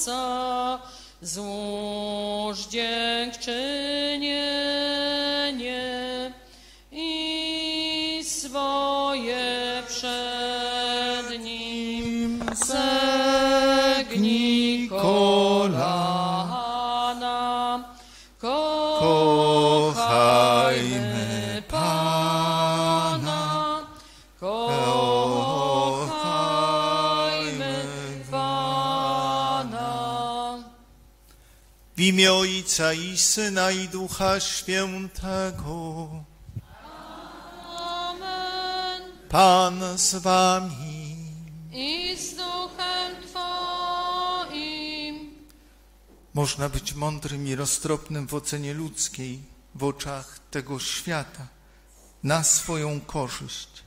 Ojca, złóż dziękczynienie imię Ojca i Syna i Ducha Świętego. Amen. Pan z wami. I z duchem Twoim. Można być mądrym i roztropnym w ocenie ludzkiej, w oczach tego świata, na swoją korzyść.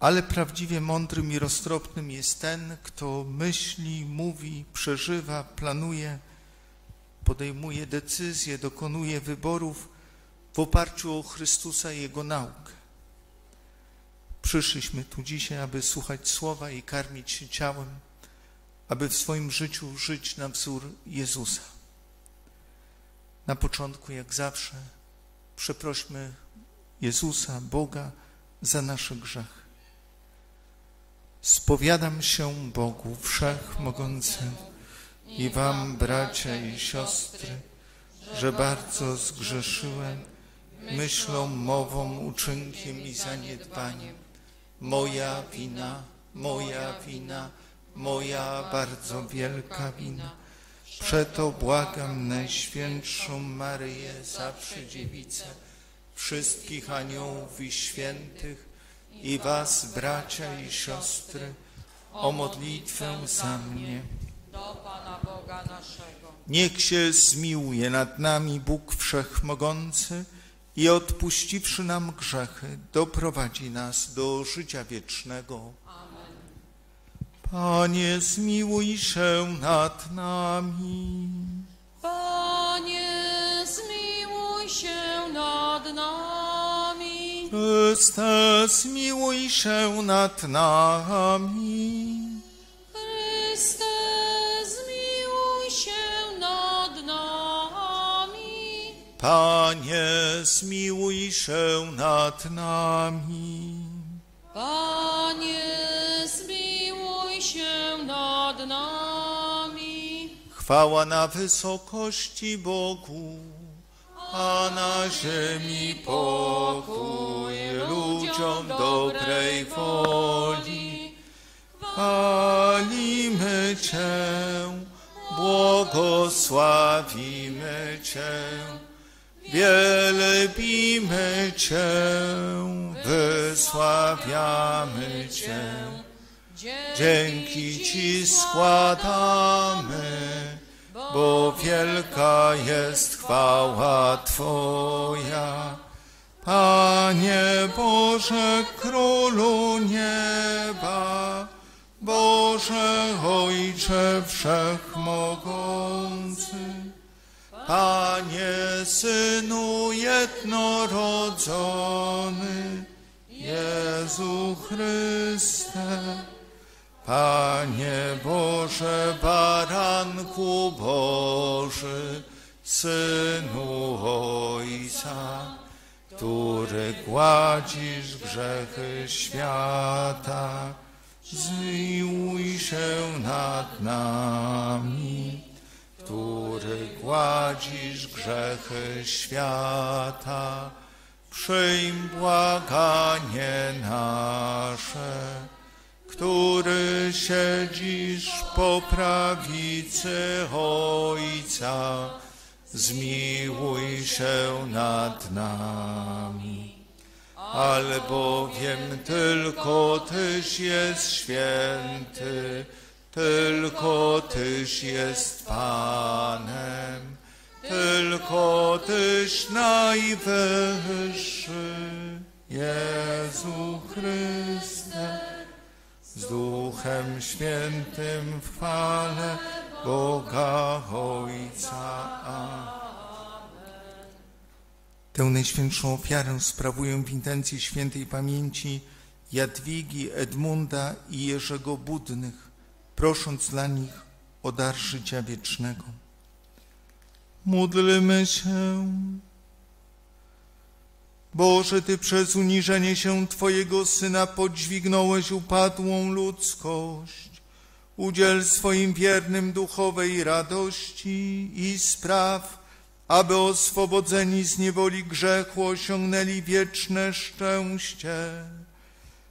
Ale prawdziwie mądrym i roztropnym jest ten, kto myśli, mówi, przeżywa, planuje, podejmuje decyzje, dokonuje wyborów w oparciu o Chrystusa i Jego naukę. Przyszliśmy tu dzisiaj, aby słuchać słowa i karmić się ciałem, aby w swoim życiu żyć na wzór Jezusa. Na początku, jak zawsze, przeprośmy Jezusa, Boga, za nasze grzechy. Spowiadam się Bogu Wszechmogącemu i Wam, bracia i siostry, że bardzo zgrzeszyłem myślą, mową, uczynkiem i zaniedbaniem. Moja wina, moja wina, moja bardzo wielka wina. Przeto błagam Najświętszą Maryję, zawsze dziewicę, wszystkich aniołów i świętych i was, bracia i siostry, o modlitwę za mnie. Do Pana Boga naszego. Niech się zmiłuje nad nami Bóg Wszechmogący i odpuściwszy nam grzechy, doprowadzi nas do życia wiecznego. Panie, zmiłuj się nad nami. Panie, zmiłuj się nad nami. Chryste, zmiłuj się nad nami. Chryste, Panie, zmiłuj się nad nami. Panie, zmiłuj się nad nami. Chwała na wysokości Bogu, a na ziemi pokój ludziom dobrej woli. Chwalimy Cię, błogosławimy Cię, wielbimy Cię, wysławiamy Cię. Dzięki Ci składamy, bo wielka jest chwała Twoja. Panie Boże, Królu nieba, Boże Ojcze Wszechmogący, Panie Synu jednorodzony, Jezu Chryste, Panie Boże, Baranku Boży, Synu Ojca, który gładzisz grzechy świata, zmiłuj się nad nami, który gładzisz grzechy świata, przyjm błaganie nasze, który siedzisz po prawicy Ojca, zmiłuj się nad nami. Albowiem tylko Tyś jest święty, tylko Tyś jest Panem, tylko Tyś najwyższy, Jezu Chryste z Duchem Świętym w chwale Boga Ojca. Tę najświętszą ofiarę sprawuję w intencji świętej pamięci Jadwigi, Edmunda i Jerzego Budnych, prosząc dla nich o dar życia wiecznego. Módlmy się. Boże, Ty przez uniżenie się Twojego Syna podźwignąłeś upadłą ludzkość. Udziel swoim wiernym duchowej radości i spraw, aby oswobodzeni z niewoli grzechu osiągnęli wieczne szczęście.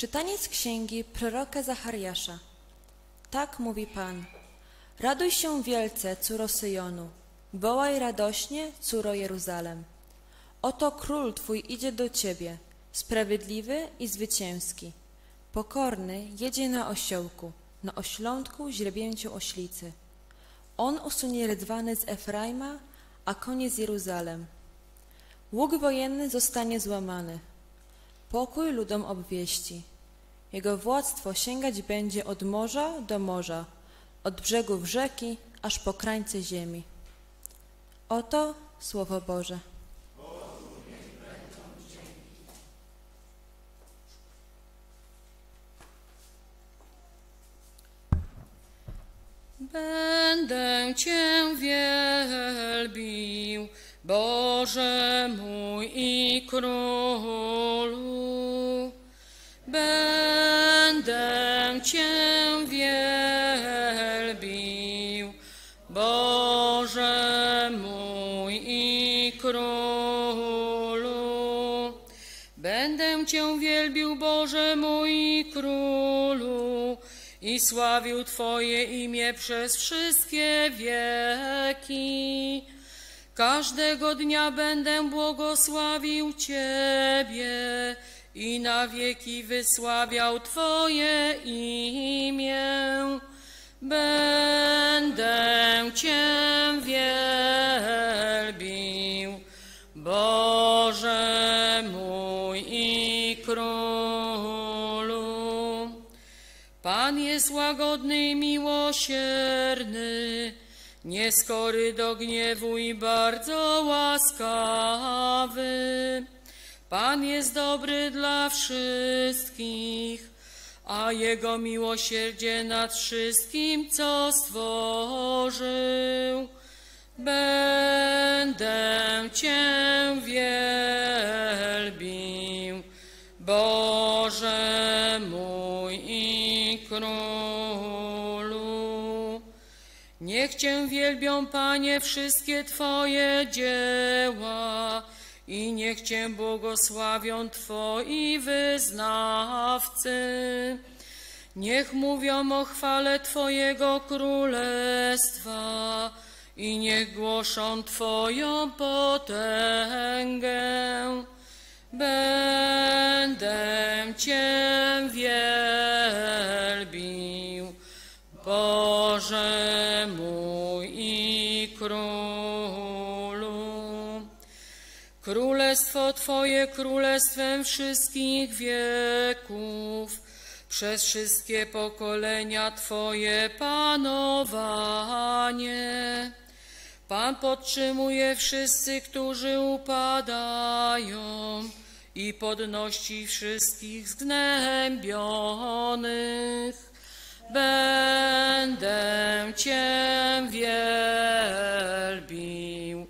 Czytanie z księgi proroka Zachariasza. Tak mówi Pan. Raduj się wielce, córo Syjonu. Wołaj radośnie, córo Jeruzalem. Oto król Twój idzie do Ciebie, sprawiedliwy i zwycięski. Pokorny jedzie na osiołku, na oślątku źrebięciu oślicy. On usunie rydwany z Efraima, a konie z Jeruzalem. Łuk wojenny zostanie złamany. Pokój ludom obwieści. Jego władztwo sięgać będzie od morza do morza, od brzegów rzeki aż po krańce ziemi. Oto Słowo Boże. Będę Cię wielbił, Boże mój i Królu. Sławił Twoje imię przez wszystkie wieki. Każdego dnia będę błogosławił Ciebie i na wieki wysławiał Twoje imię. Będę Cię wielbił, Boże jest łagodny i miłosierny, nieskory do gniewu i bardzo łaskawy. Pan jest dobry dla wszystkich, a Jego miłosierdzie nad wszystkim, co stworzył. Będę Cię wielbił, Boże mój Królu. Niech Cię wielbią, Panie, wszystkie Twoje dzieła i niech Cię błogosławią Twoi wyznawcy. Niech mówią o chwale Twojego królestwa i niech głoszą Twoją potęgę. Będę Cię wielbił, Boże mój i Królu. Królestwo Twoje królestwem wszystkich wieków, przez wszystkie pokolenia Twoje panowanie. Pan podtrzymuje wszyscy, którzy upadają i podnosi wszystkich zgnębionych. Będę Cię wielbił,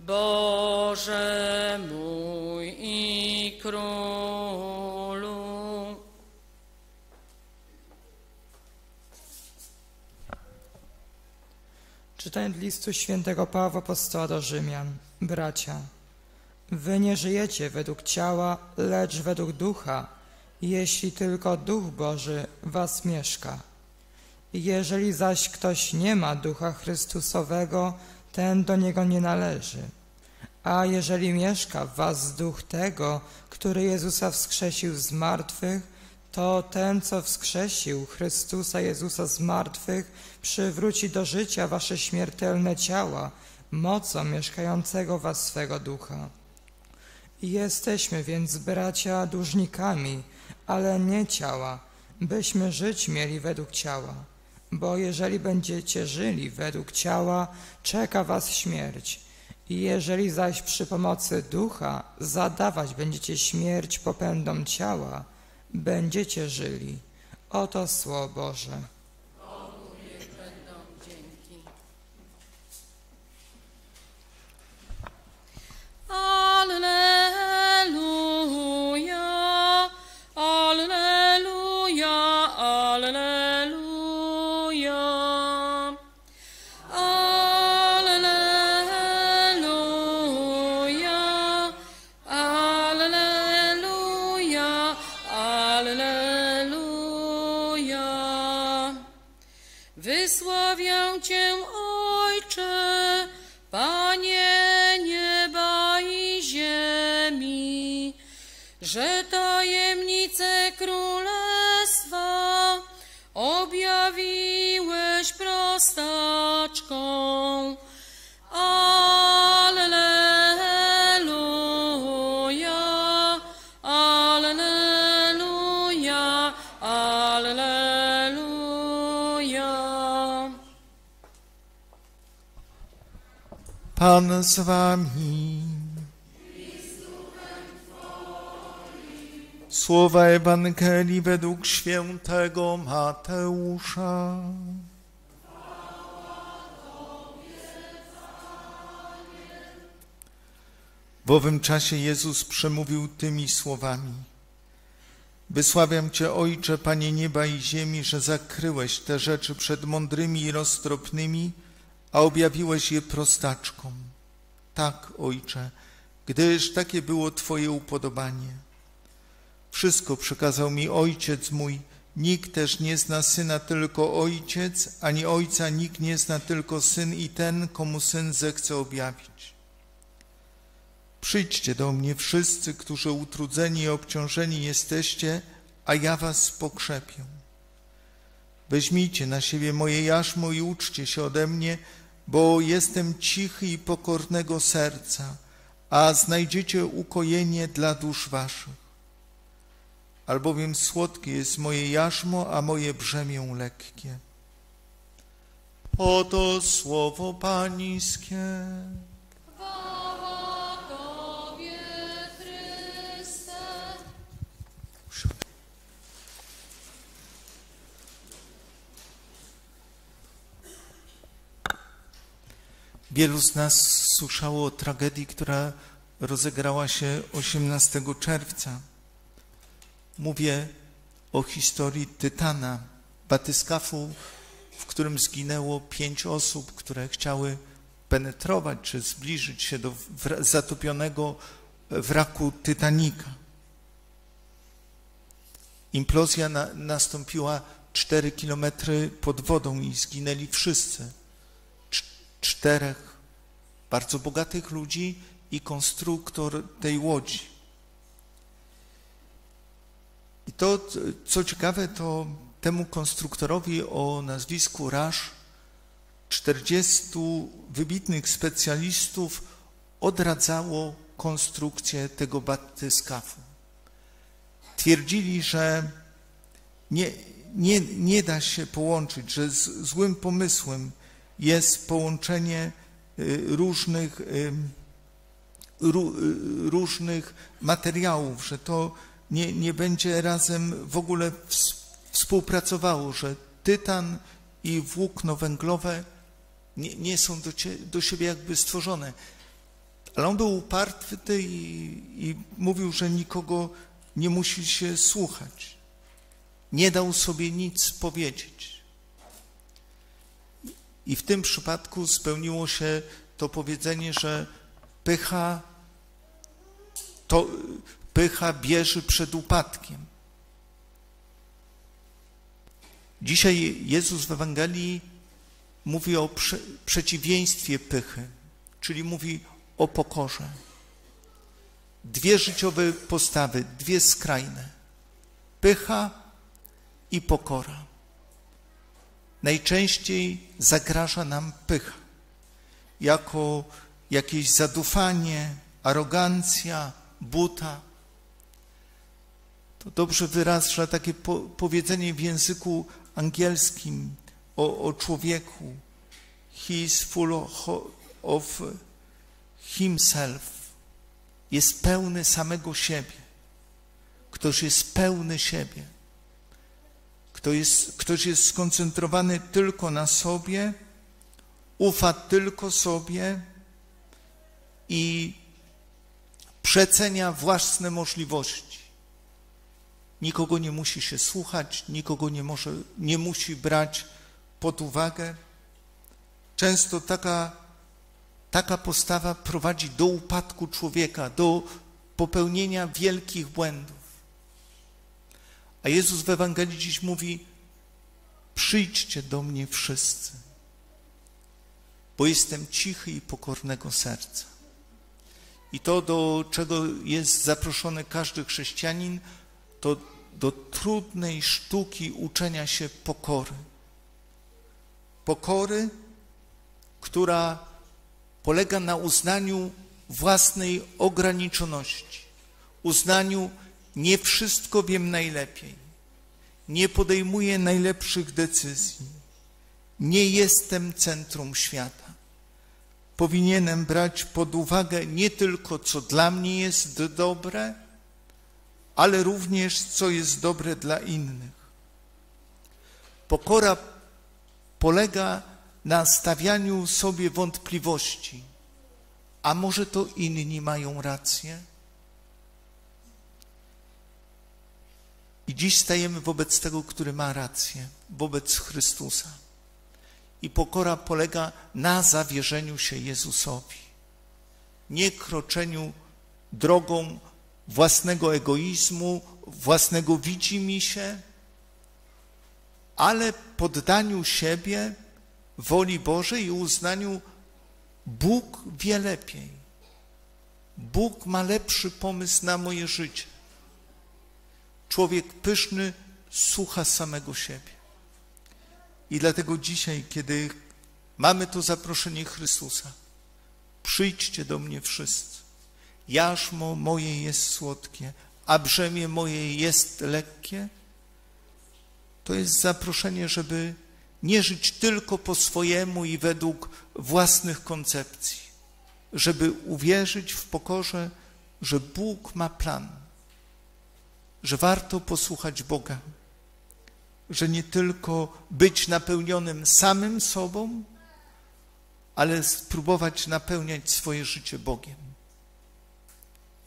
Boże mój i Królu. Czytając listu świętego Pawła Apostoła do Rzymian. Bracia, wy nie żyjecie według ciała, lecz według ducha, jeśli tylko Duch Boży was mieszka. Jeżeli zaś ktoś nie ma Ducha Chrystusowego, ten do niego nie należy. A jeżeli mieszka w was duch tego, który Jezusa wskrzesił z martwych, to ten, co wskrzesił Chrystusa Jezusa z martwych, przywróci do życia wasze śmiertelne ciała mocą mieszkającego was swego ducha. Jesteśmy więc, bracia, dłużnikami, ale nie ciała, byśmy żyć mieli według ciała. Bo jeżeli będziecie żyli według ciała, czeka was śmierć. I jeżeli zaś przy pomocy ducha zadawać będziecie śmierć popędom ciała, będziecie żyli. Oto Słowo Boże. Alleluja, Alleluja, że tajemnice królestwa objawiłeś prostaczkom. Alleluja, Alleluja, Alleluja. Pan z wami. Słowa Ewangelii według świętego Mateusza. W owym czasie Jezus przemówił tymi słowami. Wysławiam Cię, Ojcze, Panie nieba i ziemi, że zakryłeś te rzeczy przed mądrymi i roztropnymi, a objawiłeś je prostaczkom. Tak, Ojcze, gdyż takie było Twoje upodobanie. Wszystko przekazał mi Ojciec mój, nikt też nie zna Syna tylko Ojciec, ani Ojca nikt nie zna tylko Syn i ten, komu Syn zechce objawić. Przyjdźcie do mnie wszyscy, którzy utrudzeni i obciążeni jesteście, a ja was pokrzepię. Weźmijcie na siebie moje jarzmo i uczcie się ode mnie, bo jestem cichy i pokornego serca, a znajdziecie ukojenie dla dusz waszych. Albowiem słodkie jest moje jarzmo, a moje brzemię lekkie. Oto słowo Pańskie. Tobie. Wielu z nas słyszało o tragedii, która rozegrała się 18 czerwca. Mówię o historii Tytana, batyskafu, w którym zginęło pięć osób, które chciały penetrować czy zbliżyć się do zatopionego wraku Titanika. Implozja na, nastąpiła 4 kilometry pod wodą i zginęli wszyscy cz- czterech bardzo bogatych ludzi i konstruktor tej łodzi. I to, co ciekawe, to temu konstruktorowi o nazwisku Rush 40 wybitnych specjalistów odradzało konstrukcję tego batyskafu. Twierdzili, że nie, nie, nie da się połączyć, że z złym pomysłem jest połączenie y, różnych, y, różnych materiałów, że to nie, nie będzie razem w ogóle ws- współpracowało, że tytan i włókno węglowe nie, nie są do, cie, do siebie jakby stworzone. Ale on był uparty i, i mówił, że nikogo nie musi się słuchać. Nie dał sobie nic powiedzieć. I w tym przypadku spełniło się to powiedzenie, że pycha, to, pycha bierze przed upadkiem. Dzisiaj Jezus w Ewangelii mówi o prze, przeciwieństwie pychy, czyli mówi o pokorze. Dwie życiowe postawy, dwie skrajne: pycha i pokora. Najczęściej zagraża nam pycha, jako jakieś zadufanie, arogancja, buta. To dobrze wyraża takie po, powiedzenie w języku angielskim o, o człowieku. He is full of, of himself. Jest pełny samego siebie. Ktoś jest pełny siebie. Kto jest, ktoś jest skoncentrowany tylko na sobie, ufa tylko sobie i przecenia własne możliwości. Nikogo nie musi się słuchać, nikogo nie, może, nie musi brać pod uwagę. Często taka, taka postawa prowadzi do upadku człowieka, do popełnienia wielkich błędów. A Jezus w Ewangelii dziś mówi: Przyjdźcie do mnie wszyscy, bo jestem cichy i pokornego serca. I to, do czego jest zaproszony każdy chrześcijanin, to do trudnej sztuki uczenia się pokory. Pokory, która polega na uznaniu własnej ograniczoności, uznaniu nie wszystko wiem najlepiej, nie podejmuję najlepszych decyzji, nie jestem centrum świata. Powinienem brać pod uwagę nie tylko, co dla mnie jest dobre, ale również, co jest dobre dla innych. Pokora polega na stawianiu sobie wątpliwości, a może to inni mają rację? I dziś stajemy wobec tego, który ma rację, wobec Chrystusa. I pokora polega na zawierzeniu się Jezusowi, nie kroczeniu drogą własnego egoizmu, własnego widzimisię, ale poddaniu siebie woli Bożej i uznaniu Bóg wie lepiej. Bóg ma lepszy pomysł na moje życie. Człowiek pyszny słucha samego siebie. I dlatego dzisiaj, kiedy mamy to zaproszenie Chrystusa, przyjdźcie do mnie wszyscy. Jarzmo moje jest słodkie, a brzemię moje jest lekkie. To jest zaproszenie, żeby nie żyć tylko po swojemu i według własnych koncepcji, żeby uwierzyć w pokorze, że Bóg ma plan że warto posłuchać Boga, że nie tylko być napełnionym samym sobą, ale spróbować napełniać swoje życie Bogiem.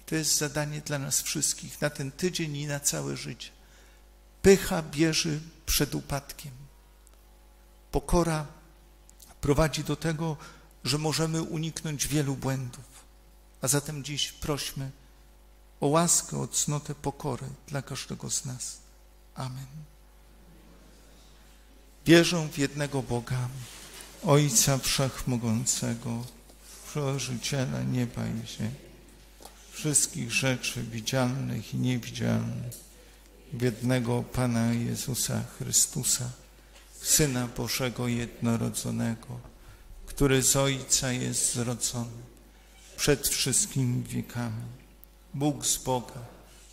To jest zadanie dla nas wszystkich na ten tydzień i na całe życie. Pycha bierze przed upadkiem. Pokora prowadzi do tego, że możemy uniknąć wielu błędów. A zatem dziś prośmy, o łaskę, o cnotę pokory dla każdego z nas. Amen. Wierzę w jednego Boga, Ojca Wszechmogącego, Przełożyciela nieba i ziemi, wszystkich rzeczy widzialnych i niewidzialnych, w jednego Pana Jezusa Chrystusa, Syna Bożego jednorodzonego, który z Ojca jest zrodzony przed wszystkimi wiekami. Bóg z Boga,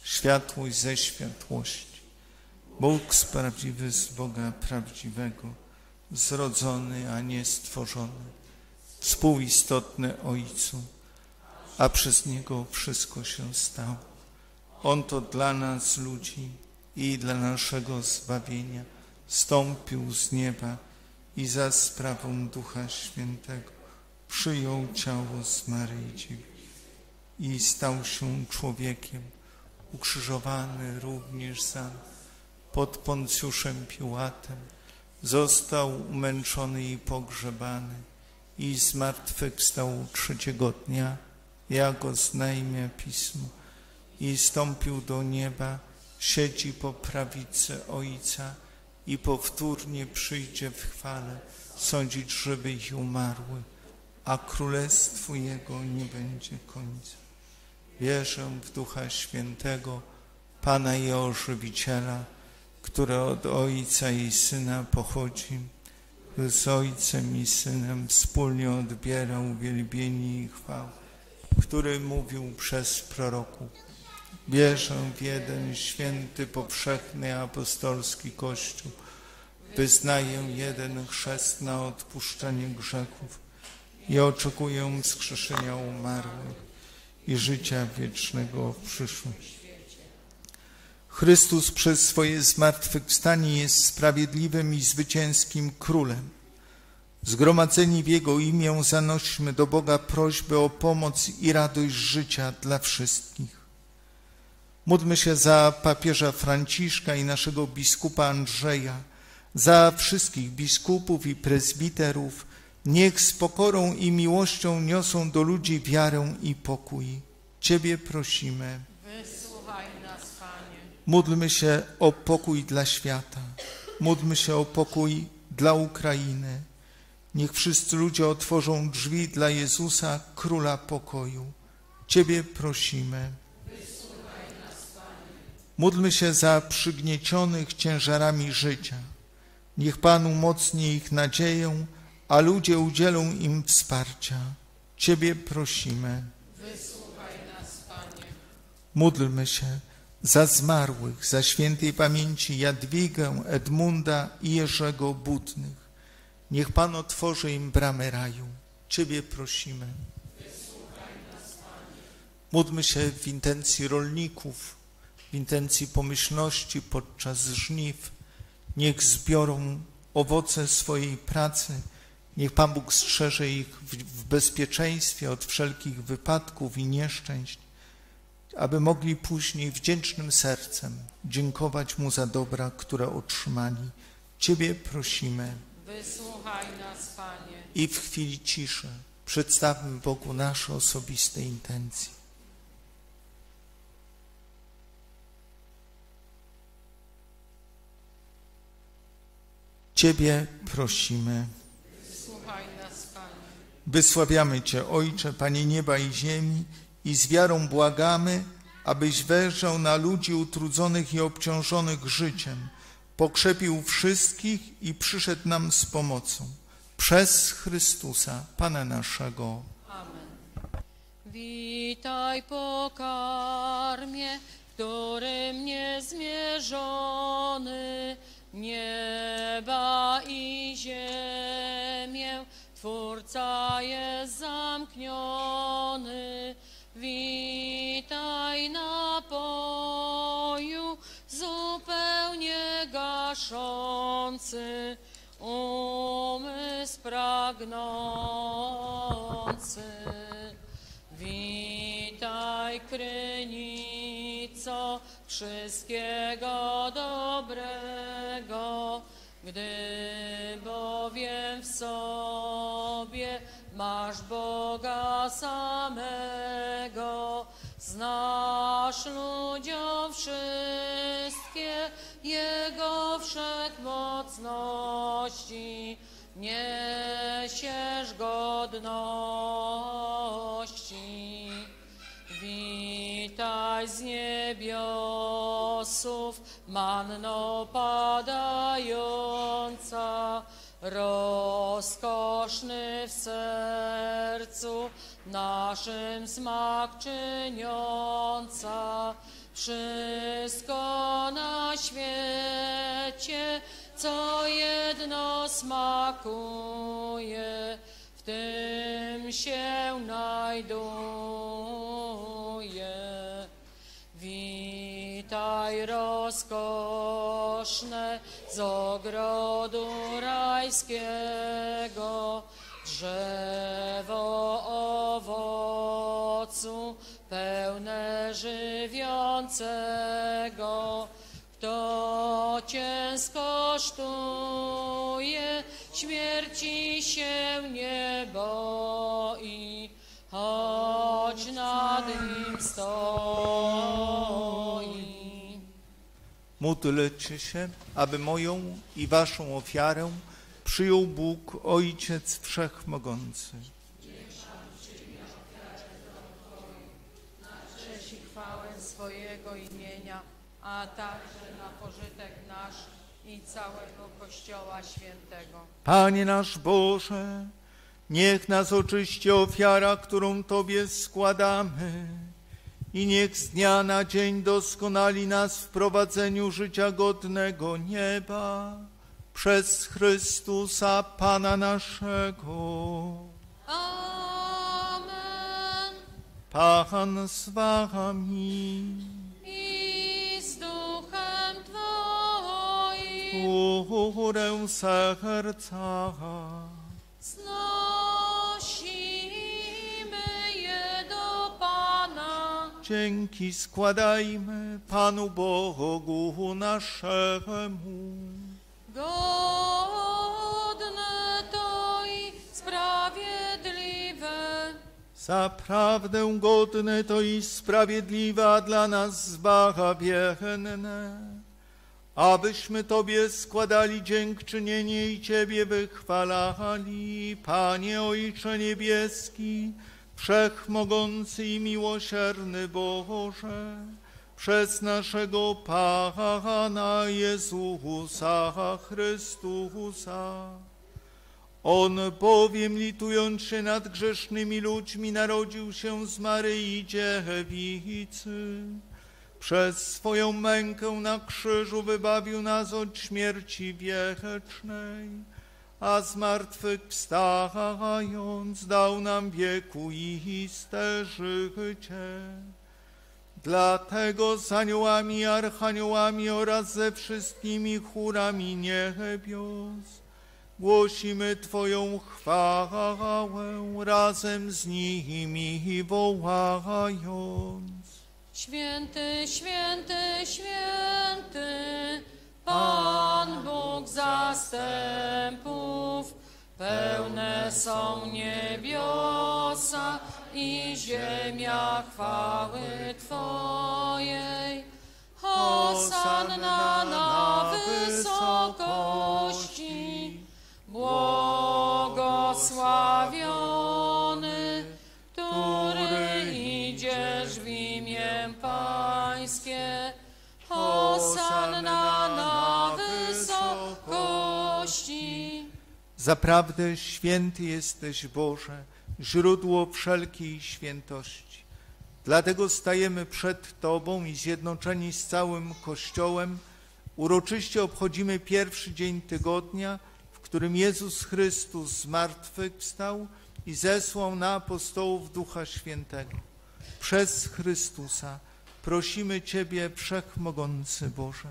światłość ze światłości, Bóg prawdziwy z Boga prawdziwego, zrodzony, a nie stworzony, współistotny Ojcu, a przez Niego wszystko się stało. On to dla nas, ludzi, i dla naszego zbawienia stąpił z nieba i za sprawą Ducha Świętego przyjął ciało z Maryi Dziewicy i stał się człowiekiem, ukrzyżowany również za pod Poncjuszem Piłatem, został umęczony i pogrzebany i zmartwychwstał trzeciego dnia, jak oznajmia Pismo, i stąpił do nieba, siedzi po prawicy Ojca i powtórnie przyjdzie w chwale sądzić żywych i umarłych, a królestwu Jego nie będzie końca. Wierzę w Ducha Świętego, Pana i Ożywiciela, który od Ojca i Syna pochodzi, z Ojcem i Synem wspólnie odbiera uwielbienie i chwałę, który mówił przez proroków. Wierzę w jeden święty, powszechny, apostolski Kościół. Wyznaję jeden chrzest na odpuszczenie grzechów i oczekuję wskrzeszenia umarłych i życia wiecznego w przyszłości. Chrystus przez swoje zmartwychwstanie jest sprawiedliwym i zwycięskim królem. Zgromadzeni w Jego imię zanośmy do Boga prośbę o pomoc i radość życia dla wszystkich. Módlmy się za papieża Franciszka i naszego biskupa Andrzeja, za wszystkich biskupów i prezbiterów. Niech z pokorą i miłością niosą do ludzi wiarę i pokój. Ciebie prosimy. Wysłuchaj nas, Panie. Módlmy się o pokój dla świata. Módlmy się o pokój dla Ukrainy. Niech wszyscy ludzie otworzą drzwi dla Jezusa, Króla Pokoju. Ciebie prosimy. Módlmy się za przygniecionych ciężarami życia. Niech Pan umocni ich nadzieję, a ludzie udzielą im wsparcia. Ciebie prosimy. Wysłuchaj nas, Panie. Módlmy się za zmarłych, za świętej pamięci Jadwigę, Edmunda i Jerzego Butnych. Niech Pan otworzy im bramę raju. Ciebie prosimy. Módlmy się w intencji rolników, w intencji pomyślności podczas żniw. Niech zbiorą owoce swojej pracy. Niech Pan Bóg strzeże ich w bezpieczeństwie od wszelkich wypadków i nieszczęść aby mogli później wdzięcznym sercem dziękować Mu za dobra, które otrzymali. Ciebie prosimy Wysłuchaj nas, Panie. i w chwili ciszy przedstawmy Bogu nasze osobiste intencje. Ciebie prosimy. Wysłuchaj nas, Panie. Wysławiamy Cię, Ojcze, Panie nieba i ziemi, i z wiarą błagamy, abyś wejrzał na ludzi utrudzonych i obciążonych życiem, pokrzepił wszystkich i przyszedł nam z pomocą. Przez Chrystusa, Pana naszego. Amen. Witaj pokarmie, którym niezmierzony nieba i ziemię Twórca jest zamkniony. Witaj gaszący, umysł pragnący. Witaj krynico wszystkiego dobrego, gdy bowiem w sobie masz Boga samego, znasz ludziom wszystkie Jego wszechmocności, niesiesz godności. Witaj z niebiosów, manno padająca, rozkoszny w sercu naszym smak czyniąca. Wszystko na świecie, co jedno smakuje, w tym się najduje. Witaj rozkoszne z ogrodu rajskiego, drzewo owocu pełne żywiącego. Kto cię skosztuje, śmierci się nie boi, choć nad nim stoi. Módlcie się, aby moją i waszą ofiarę przyjął Bóg, Ojciec Wszechmogący. cześć i chwałę swojego imienia, a także na pożytek nasz i całego Kościoła Świętego. Panie nasz Boże, niech nas oczyści ofiara, którą Tobie składamy i niech z dnia na dzień doskonali nas w prowadzeniu życia godnego nieba przez Chrystusa Pana naszego. Amen. Pan z Wami, górę serca. znosimy je do Pana. Dzięki składajmy Panu Bogu naszemu. Godne to i sprawiedliwe. Zaprawdę godne to i sprawiedliwe, a dla nas zbawienne, abyśmy Tobie składali dziękczynienie i Ciebie wychwalali, Panie Ojcze Niebieski, Wszechmogący i miłosierny Boże, przez naszego Pana Jezusa Chrystusa. On bowiem, litując się nad grzesznymi ludźmi, narodził się z Maryi Dziewicy. Przez swoją mękę na krzyżu wybawił nas od śmierci wiecznej, a zmartwychwstając dał nam wieku iste życie. Dlatego z aniołami, archaniołami oraz ze wszystkimi chórami niebios głosimy Twoją chwałę razem z nimi wołając. Święty, święty, święty, Pan Bóg zastępów, pełne są niebiosa i ziemia chwały Twojej. Hosanna na wysokości, błogosławiony, Zaprawdę święty jesteś Boże, źródło wszelkiej świętości. Dlatego stajemy przed Tobą i zjednoczeni z całym Kościołem uroczyście obchodzimy pierwszy dzień tygodnia, w którym Jezus Chrystus zmartwychwstał i zesłał na apostołów Ducha Świętego. Przez Chrystusa prosimy Ciebie, Wszechmogący Boże.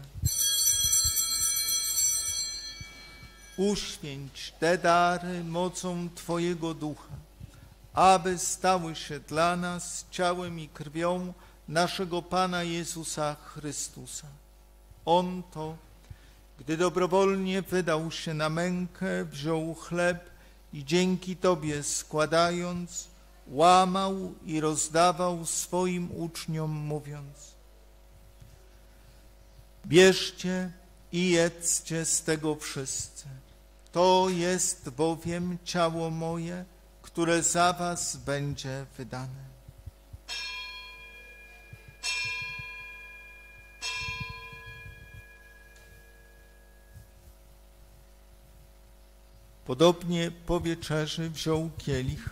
Uświęć te dary mocą Twojego Ducha, aby stały się dla nas ciałem i krwią naszego Pana Jezusa Chrystusa. On to, gdy dobrowolnie wydał się na mękę, wziął chleb i dzięki Tobie składając, łamał i rozdawał swoim uczniom, mówiąc: Bierzcie i jedzcie z tego wszyscy. To jest bowiem ciało moje, które za was będzie wydane. Podobnie po wieczerzy wziął kielich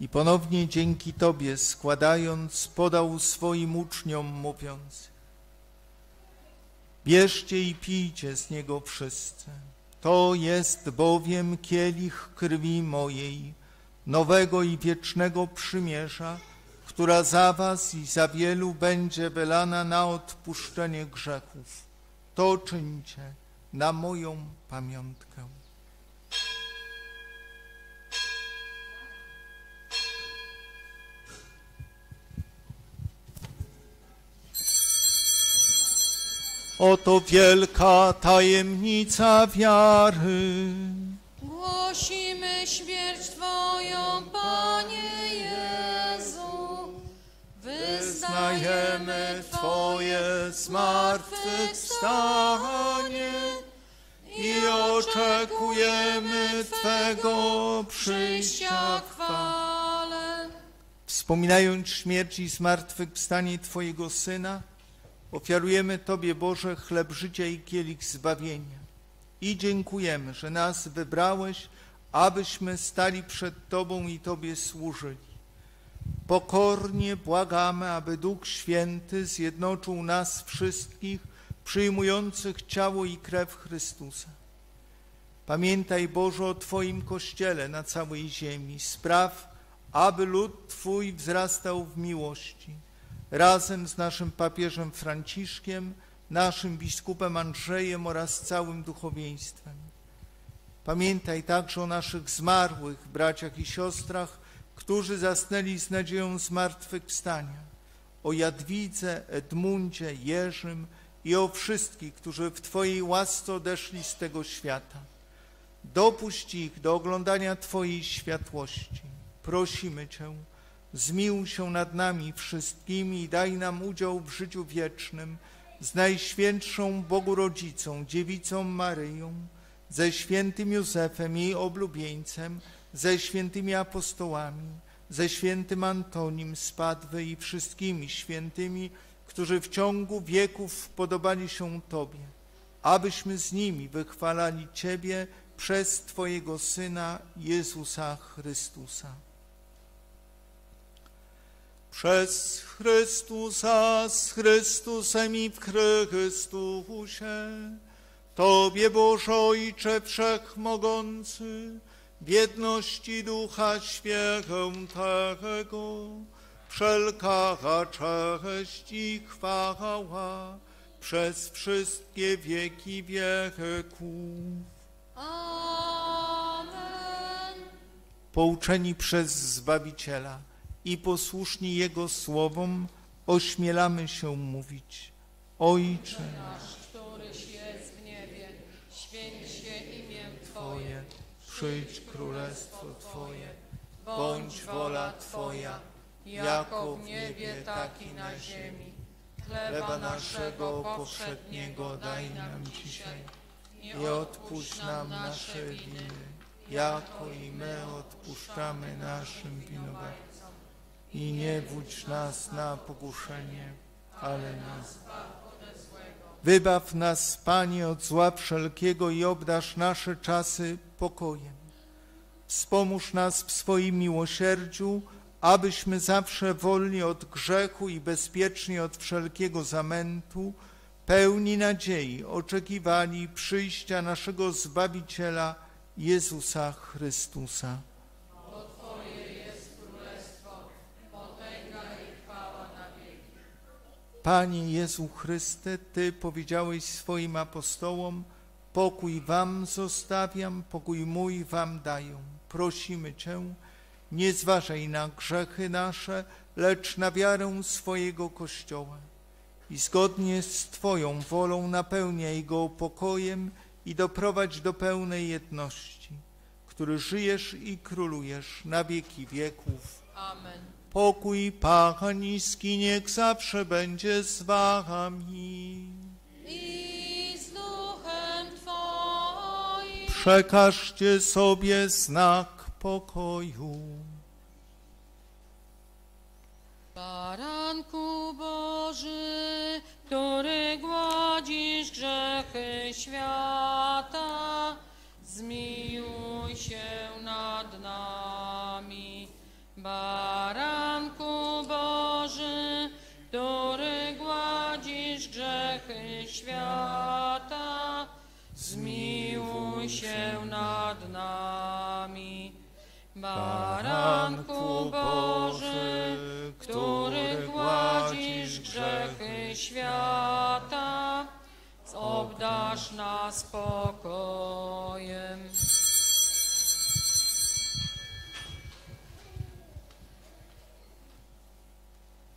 i ponownie dzięki Tobie składając podał swoim uczniom, mówiąc Bierzcie i pijcie z niego wszyscy. To jest bowiem kielich krwi mojej, nowego i wiecznego przymierza, która za was i za wielu będzie wylana na odpuszczenie grzechów. To czyńcie na moją pamiątkę. Oto wielka tajemnica wiary. Głosimy śmierć Twoją, Panie Jezu. Wyznajemy Twoje zmartwychwstanie i oczekujemy Twego przyjścia chwale. Wspominając śmierć i zmartwychwstanie Twojego Syna, ofiarujemy Tobie, Boże, chleb życia i kielich zbawienia. I dziękujemy, że nas wybrałeś, abyśmy stali przed Tobą i Tobie służyli. Pokornie błagamy, aby Duch Święty zjednoczył nas wszystkich przyjmujących ciało i krew Chrystusa. Pamiętaj, Boże, o Twoim Kościele na całej ziemi. Spraw, aby lud Twój wzrastał w miłości. Razem z naszym papieżem Franciszkiem, naszym biskupem Andrzejem oraz całym duchowieństwem. Pamiętaj także o naszych zmarłych braciach i siostrach, którzy zasnęli z nadzieją zmartwychwstania, o Jadwidze, Edmundzie, Jerzym i o wszystkich, którzy w Twojej łasce odeszli z tego świata. Dopuść ich do oglądania Twojej światłości. Prosimy Cię, zmiłuj się nad nami wszystkimi i daj nam udział w życiu wiecznym z Najświętszą Bogu Rodzicą, Dziewicą Maryją, ze świętym Józefem, jej oblubieńcem, ze świętymi apostołami, ze świętym Antonim z Padwy i wszystkimi świętymi, którzy w ciągu wieków podobali się Tobie, abyśmy z nimi wychwalali Ciebie przez Twojego Syna Jezusa Chrystusa. Przez Chrystusa, z Chrystusem i w Chrystusie, Tobie, Boże Ojcze Wszechmogący, w jedności Ducha Świętego, wszelka cześć i chwała przez wszystkie wieki wieków. Amen. Pouczeni przez Zbawiciela i posłuszni Jego słowom, ośmielamy się mówić. Ojcze Nasz, któryś jest w niebie, święć się imię Twoje, przyjdź królestwo Twoje, bądź wola Twoja, jako w niebie, tak i na ziemi. Chleba naszego powszedniego daj nam dzisiaj i odpuść nam nasze winy, jako i my odpuszczamy naszym winowajcom. I nie wódź nas na pokuszenie, ale nas. Wybaw nas, Panie, od zła wszelkiego i obdarz nasze czasy pokojem. Wspomóż nas w swoim miłosierdziu, abyśmy zawsze wolni od grzechu i bezpieczni od wszelkiego zamętu, pełni nadziei oczekiwali przyjścia naszego Zbawiciela Jezusa Chrystusa. Panie Jezu Chryste, Ty powiedziałeś swoim apostołom, pokój Wam zostawiam, pokój mój Wam daję. Prosimy Cię, nie zważaj na grzechy nasze, lecz na wiarę swojego Kościoła. I zgodnie z Twoją wolą napełniaj go pokojem i doprowadź do pełnej jedności, który żyjesz i królujesz na wieki wieków. Amen. Pokój Pański niech zawsze będzie z wami. I z duchem Twoim. Przekażcie sobie znak pokoju. Baranku Boży, który gładzisz grzechy świata, zmiłuj się nad nami. Baranku Boży, który gładzisz grzechy świata, zmiłuj się nad nami. Baranku Boży, który gładzisz grzechy świata, obdasz nas pokojem.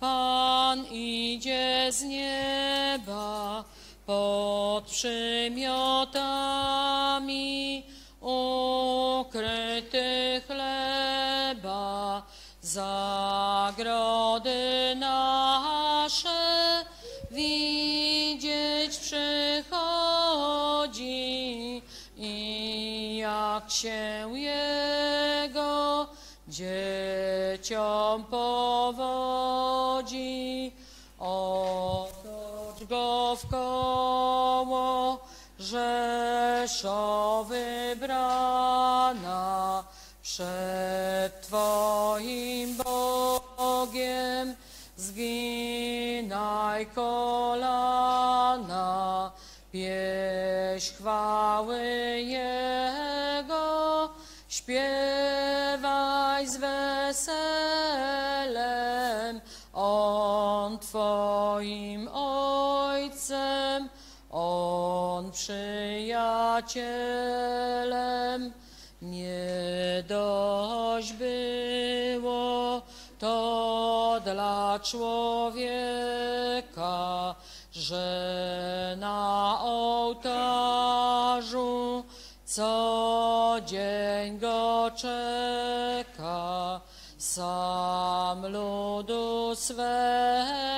Pan idzie z nieba, pod przymiotami ukryty chleba, zagrody nasze widzieć przychodzi i jak się jego dzieciom powodzi. Rzeszo wybrana, przed Twoim Bogiem. Zginaj kolana, pieśń chwały Jego, śpiewaj z weselem, przyjacielem. Nie dość było to dla człowieka, że na ołtarzu co dzień go czeka. Sam ludu swego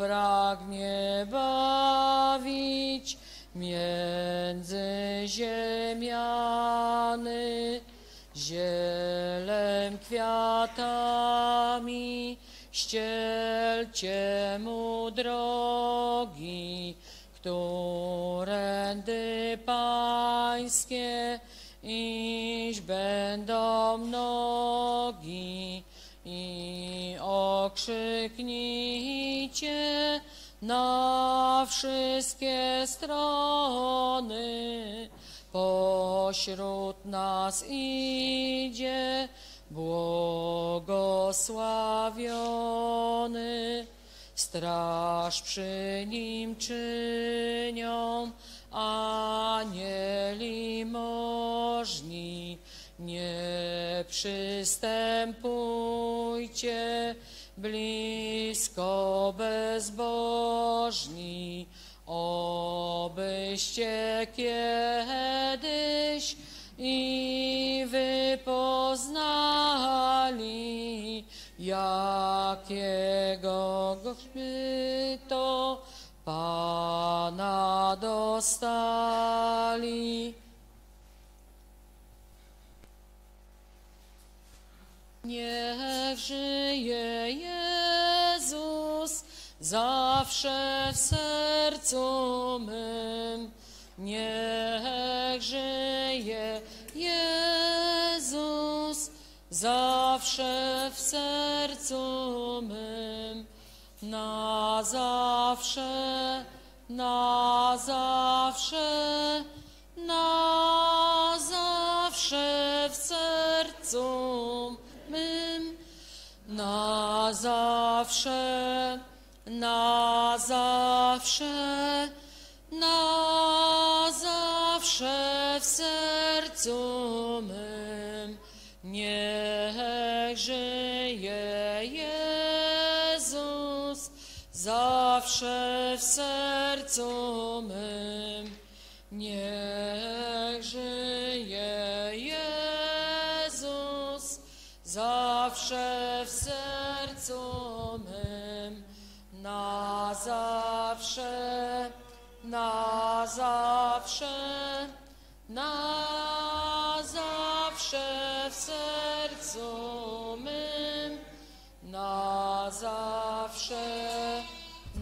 pragnie bawić między ziemiany, zielem kwiatami, ścielcie mu drogi, którędy pańskie iść będą nogi okrzyknijcie na wszystkie strony. Pośród nas idzie błogosławiony. Straż przy nim czynią anieli możni. Nie przystępujcie blisko bezbożni, obyście kiedyś i wy poznali, jakiego to Pana dostali. Niech żyje zawsze w sercu mym. Niech żyje Jezus zawsze w sercu mym. Na zawsze, na zawsze, na zawsze w sercu mym. Na zawsze, na zawsze, na zawsze w sercu mym. Niech żyje Jezus zawsze w sercu mym. Zawsze, na zawsze, na zawsze w sercu mym. Na zawsze,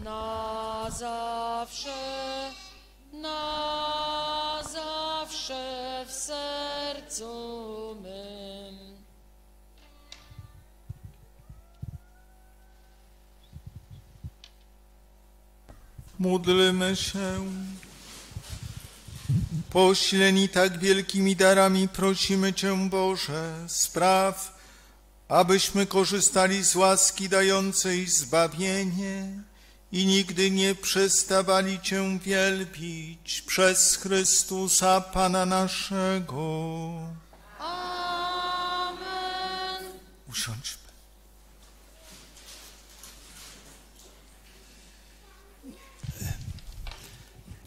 na zawsze, na zawsze w sercu Módlmy się. Pośleni tak wielkimi darami prosimy Cię, Boże, spraw, abyśmy korzystali z łaski dającej zbawienie i nigdy nie przestawali Cię wielbić przez Chrystusa Pana naszego. Amen. Usiądźmy.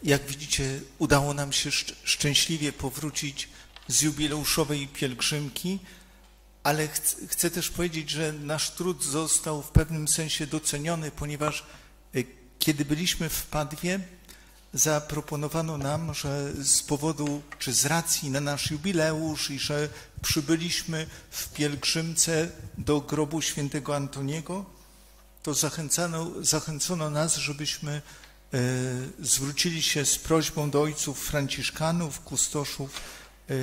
Jak widzicie, udało nam się szcz- szczęśliwie powrócić z jubileuszowej pielgrzymki, ale ch- chcę też powiedzieć, że nasz trud został w pewnym sensie doceniony, ponieważ y, kiedy byliśmy w Padwie, zaproponowano nam, że z powodu czy z racji na nasz jubileusz i że przybyliśmy w pielgrzymce do grobu świętego Antoniego, to zachęcano, zachęcono nas, żebyśmy e, zwrócili się z prośbą do ojców franciszkanów, kustoszów e,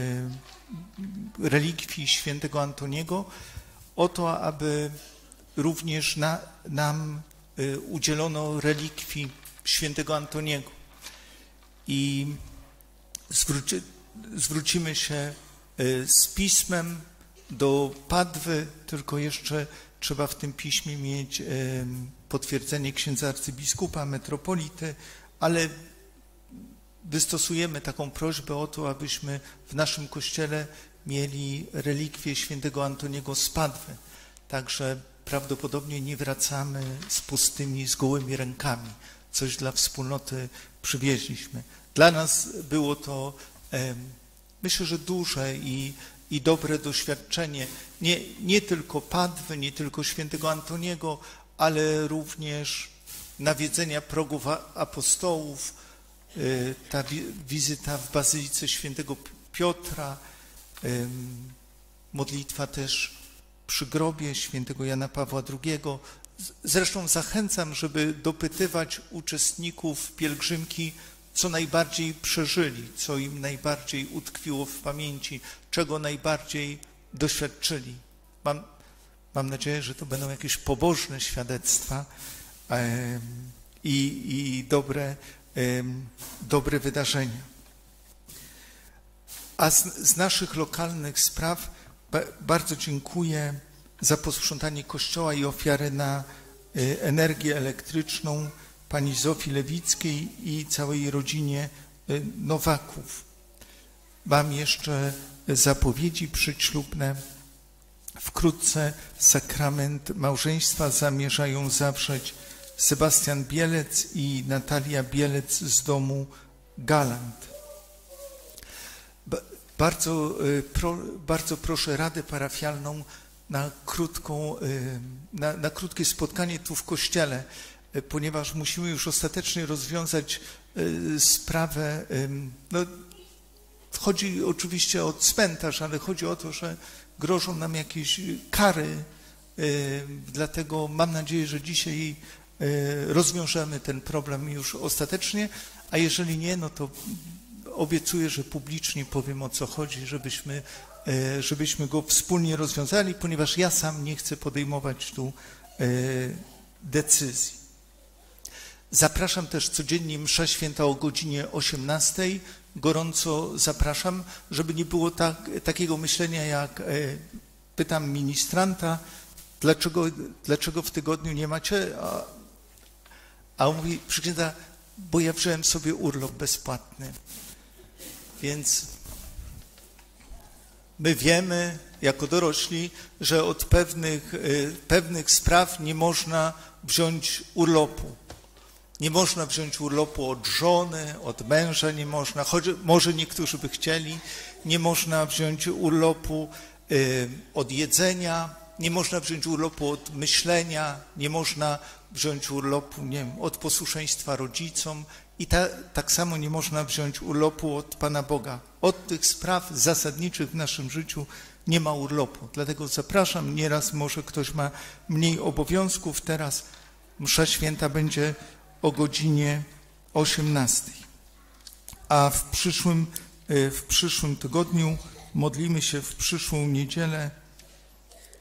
relikwii świętego Antoniego, o to, aby również na, nam e, udzielono relikwii świętego Antoniego. I zwróci, zwrócimy się e, z pismem do Padwy, tylko jeszcze trzeba w tym piśmie mieć potwierdzenie księdza arcybiskupa, metropolity, ale wystosujemy taką prośbę o to, abyśmy w naszym kościele mieli relikwie świętego Antoniego z Padwy. Także prawdopodobnie nie wracamy z pustymi, z gołymi rękami. Coś dla wspólnoty przywieźliśmy. Dla nas było to, myślę, że duże i, i dobre doświadczenie. Nie, nie tylko Padwy, nie tylko świętego Antoniego, ale również nawiedzenia progów apostołów, y, ta wi- wizyta w Bazylice Świętego Piotra, modlitwa też przy grobie Świętego Jana Pawła II. Zresztą zachęcam, żeby dopytywać uczestników pielgrzymki, co najbardziej przeżyli, co im najbardziej utkwiło w pamięci, czego najbardziej doświadczyli. Mam, mam nadzieję, że to będą jakieś pobożne świadectwa i, i dobre, dobre wydarzenia. A z, z naszych lokalnych spraw ba, bardzo dziękuję za posprzątanie kościoła i ofiarę na y, energię elektryczną pani Zofii Lewickiej i całej rodzinie y, Nowaków. Mam jeszcze zapowiedzi przedślubne. Wkrótce sakrament małżeństwa zamierzają zawrzeć Sebastian Bielec i Natalia Bielec z domu Galant. Ba- Bardzo, y, pro, bardzo proszę Radę Parafialną na, krótką, y, na, na krótkie spotkanie tu w kościele, y, ponieważ musimy już ostatecznie rozwiązać sprawę. No, chodzi oczywiście o cmentarz, ale chodzi o to, że grożą nam jakieś y, kary. y, Dlatego mam nadzieję, że dzisiaj y, rozwiążemy ten problem już ostatecznie, a jeżeli nie, no to obiecuję, że publicznie powiem o co chodzi, żebyśmy, żebyśmy go wspólnie rozwiązali, ponieważ ja sam nie chcę podejmować tu decyzji. Zapraszam też codziennie msza święta o godzinie 18. Gorąco zapraszam, żeby nie było tak, takiego myślenia jak e, pytam ministranta, dlaczego, dlaczego w tygodniu nie macie, a, a on mówi, przy księdza, bo ja wziąłem sobie urlop bezpłatny. Więc my wiemy jako dorośli, że od pewnych, y, pewnych spraw nie można wziąć urlopu. Nie można wziąć urlopu od żony, od męża nie można, choć może niektórzy by chcieli, nie można wziąć urlopu y, od jedzenia, nie można wziąć urlopu od myślenia, nie można wziąć urlopu nie wiem, od posłuszeństwa rodzicom i ta, tak samo nie można wziąć urlopu od Pana Boga. Od tych spraw zasadniczych w naszym życiu nie ma urlopu. Dlatego zapraszam, nieraz może ktoś ma mniej obowiązków, teraz msza święta będzie o godzinie 18. A w przyszłym, y, w przyszłym tygodniu modlimy się w przyszłą niedzielę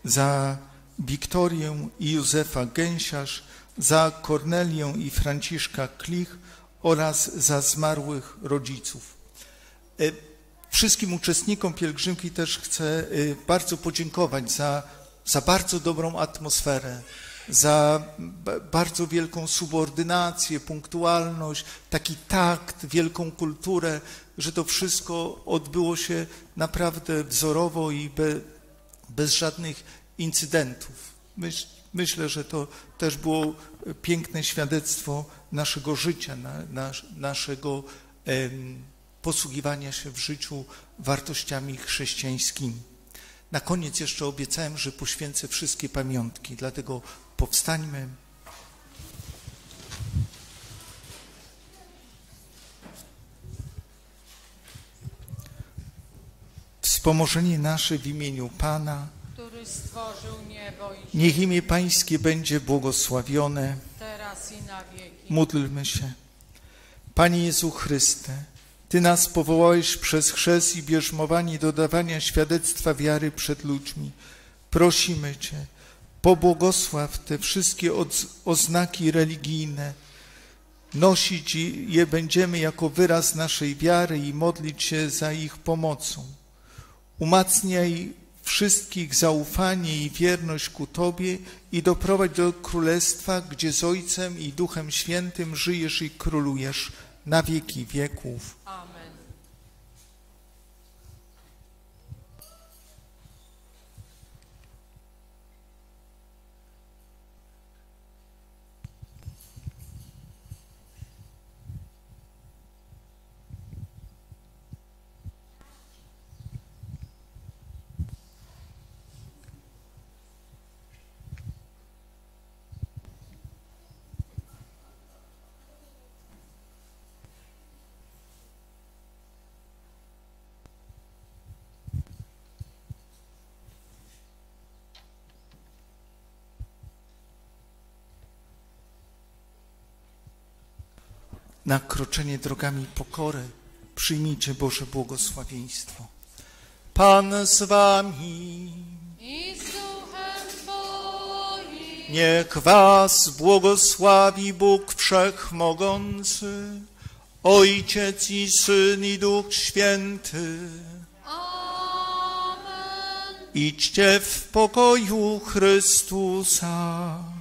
za Wiktorię i Józefa Gęsiarz, za Kornelię i Franciszka Klich oraz za zmarłych rodziców. E, Wszystkim uczestnikom pielgrzymki też chcę e, bardzo podziękować za, za bardzo dobrą atmosferę, za bardzo wielką subordynację, punktualność, taki takt, wielką kulturę, że to wszystko odbyło się naprawdę wzorowo i be, bez żadnych incydentów. Myśl, myślę, że to też było piękne świadectwo naszego życia, na, nasz, naszego em, posługiwania się w życiu wartościami chrześcijańskimi. Na koniec jeszcze obiecałem, że poświęcę wszystkie pamiątki, dlatego powstańmy. Wspomożenie nasze w imieniu Pana, który stworzył niebo i niech imię Pańskie będzie błogosławione. teraz i na wieki. Módlmy się. Panie Jezu Chryste, Ty nas powołałeś przez chrzest i bierzmowanie do dawania świadectwa wiary przed ludźmi. Prosimy Cię, pobłogosław te wszystkie oznaki religijne. Nosić je będziemy jako wyraz naszej wiary i modlić się za ich pomocą. Umacniaj wszystkich zaufanie i wierność ku Tobie i doprowadź do Królestwa, gdzie z Ojcem i Duchem Świętym żyjesz i królujesz na wieki wieków. Amen. Nakroczenie drogami pokory, przyjmijcie Boże błogosławieństwo. Pan z Wami, I z duchem Twoim niech Was błogosławi Bóg Wszechmogący, Ojciec i Syn i Duch Święty. Amen. Idźcie w pokoju Chrystusa.